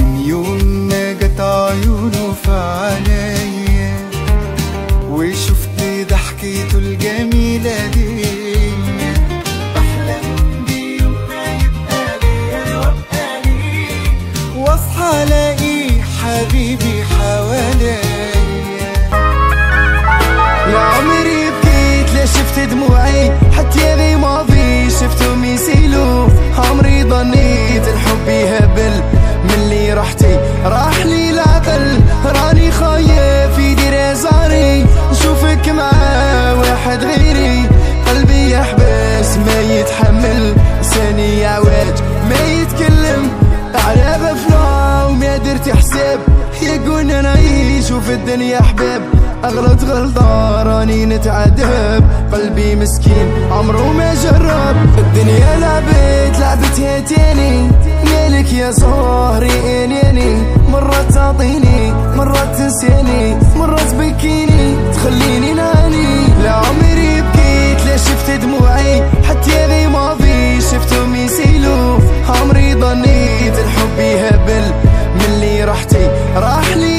من يوم ما جت عيونه في عينيا وشفت ضحكته الجميلة دي. بحلم وأبقى ليه وأصحى ألاقي حبيبي واحد غيري. قلبي يحبس ما يتحمل. لساني يعوج ما يتكلم. على غفلة وما درت حساب. يقول نعيش وفي الدنيا حباب أغلط غلطة راني نتعذب. قلبي مسكين عمره ما جرب. الدنيا لعبت لعبتها تاني. مالك يا صهري انيني مرة تعطيني مرة تنسيني. راح لي